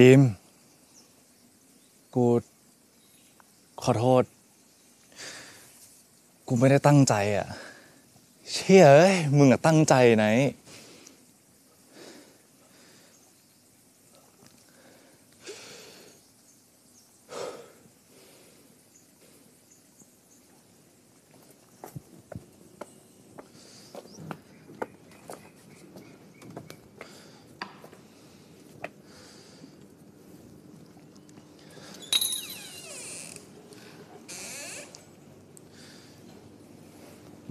ดิมกูขอโทษ กูไม่ได้ตั้งใจอะเชี่ยเอ้ยมึงอะตั้งใจไหน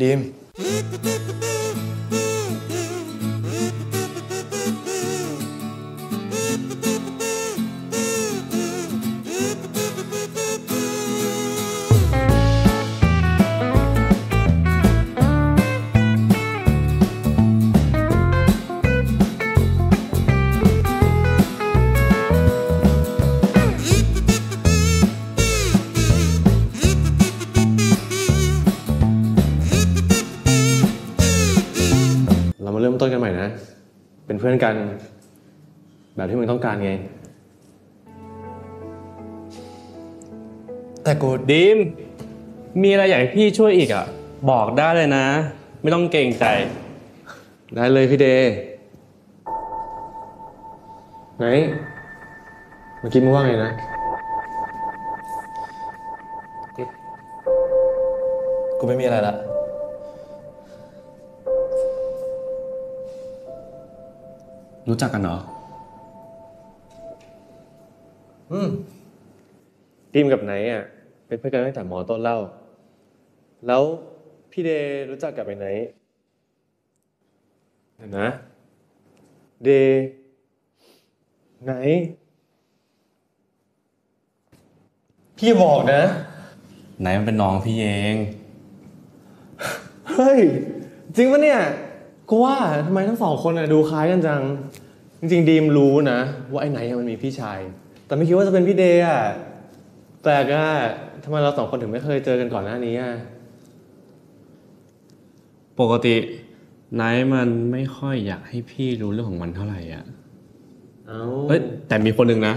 ดิ เป็นเพื่อนกัน แบบที่มึงต้องการไง แต่กูดิมมีอะไรอยากให้พี่ช่วยอีกอะ บอกได้เลยนะ ไม่ต้องเกรงใจ ได้เลยพี่เดย์ไหนเมื่อกี้มึงว่าไงนะ กูไม่มีอะไรละ รู้จักกันเหรอ อืมดีมกับไหนอะ เป็นเพื่อนกันตั้งแต่มอต้นเล่า แล้วพี่เดย์รู้จักกับไอ้ไหนเดี๋ยวนะ เดย์ไหน พี่บอกนะ ไหนมันเป็นน้องพี่เอง เฮ้ย จริงปะเนี่ย กูว่าทำไมทั้งสองคนน่ะดูคล้ายกันจัง จริงๆดีมรู้นะ ว่าไอ้ไหนอะมันมีพี่ชาย แต่ไม่คิดว่าจะเป็นพี่เดย์อะแต่ก็ทำไมเราสองคนถึงไม่เคยเจอกันก่อนหน้านี้อะปกติไนท์มันไม่ค่อยอยากให้พี่รู้เรื่องของมันเท่าไหร่อะเอ้าเอ้ยแต่มีคนหนึ่งนะ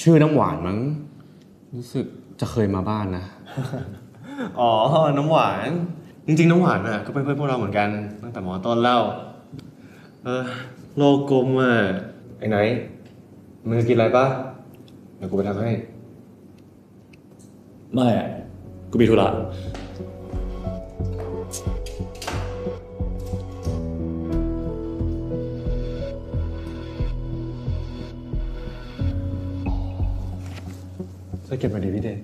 ชื่อน้ำหวานมั้ง รู้สึกจะเคยมาบ้านนะ อ๋อ น้ำหวาน จริงๆน้ำหวานอะก็เป็นเพื่อนพวกเราเหมือนกันตั้งแต่มอต้นเล่าเออโลกกลมอะไอ้ไหนมึงจะกินอะไรปะเดี๋ยวกูไปทำให้ ไม่อะกูมีธุระช่วยเก็บมาดีพี่เดย์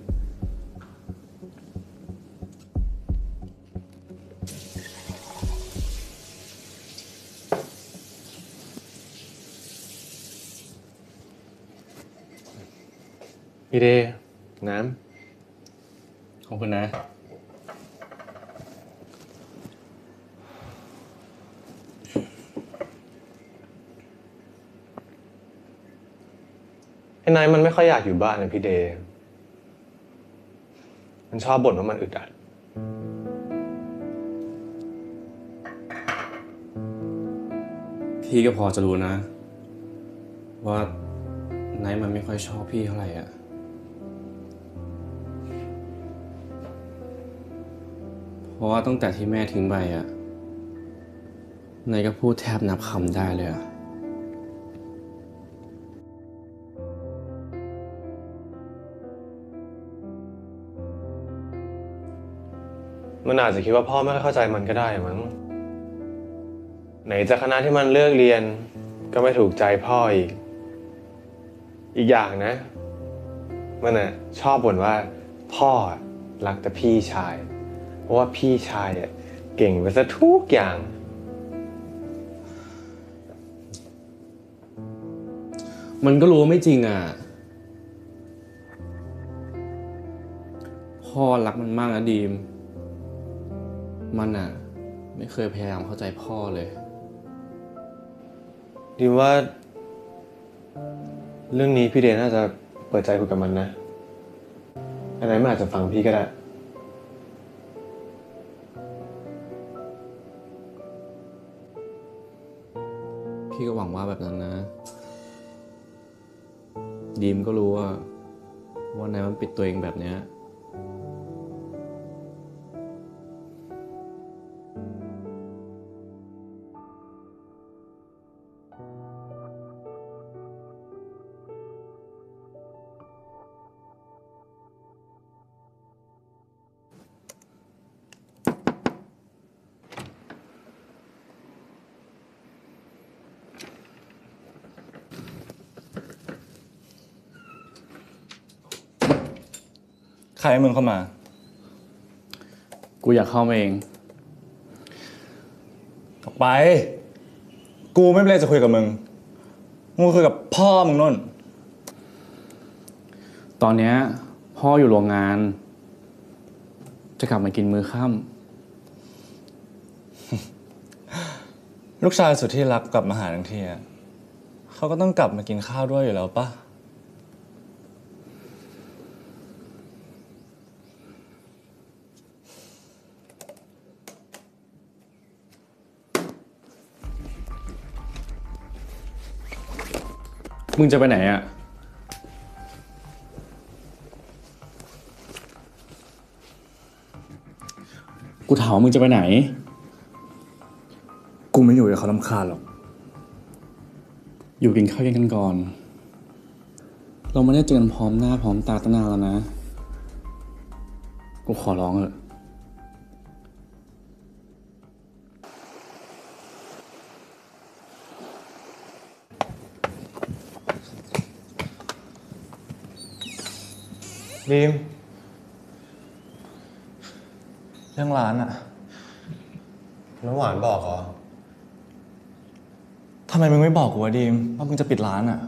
พี่เดย์น้ขอบคุณนะำไอ้นายมันไม่ค่อยอยากอยู่บ้านเลยพี่เดย์มันชอบบ่นว่ามันอึดอัด พี่ก็พอจะรู้นะ ว่าไนท์มันไม่ค่อยชอบพี่เท่าไหร่อะ ราะว่าตั้งแต่ที่แม่ทิ้งไปอะนท์ก็พูดแทบนับคำได้เลยอะมันอาจจะคิดว่าพ่อไม่เข้าใจมันก็ได้มั้ง ไหนจะคณะที่มันเลือกเรียนก็ไม่ถูกใจพ่ออีก อีกอย่างนะ มันอะชอบบ่นว่าพ่อรักแต่พี่ชาย เพราะว่าพี่ชายอะเก่งไปซะทุกอย่าง มันก็รู้ว่าไม่จริงอะ พ่อรักมันมากนะดีม มันอะ ไม่เคยพยายามเข้าใจพ่อเลย ดีว่า เรื่องนี้พี่เดนน่าจะเปิดใจคุยกับมันนะอันไหนมันอาจจะฟังพี่ก็ได้ี่ก็หวังว่าแบบนั้นนะ ดีมก็รู้ว่า ว่านายมันปิดตัวเองแบบเนี้ย ใครให้มึงเข้ามา กูอยากเข้ามาเอง ออกไป กูไม่เป็นไรจะคุยกับมึง มึงคุยกับพ่อมึงนู่นตอนเนี้ยพ่ออยู่โรงงาน จะกลับมากินมื้อค่ลูกชายสุดที่รักกลับมาหาทั้งทีอะเขาก็ต้องกลับมากินข้าวด้วยอยู่แล้วปะ มึงจะไปไหนอะ่ะกูถามว่ามึงจะไปไหน กูไม่อยู่กับเขาลำคาญหรอก อยู่กินข้าวเย็นกันก่อน เราไม่ได้เจอกันพร้อมหน้าพร้อมตาตั้งนานแล้วนะ กูขอร้องเถอะ บีมเรื่องร้านอะน้ำหวานบอกเหรอทำไมมึงไม่บอกกูวะดีมว่ามึงจะปิดร้านอะ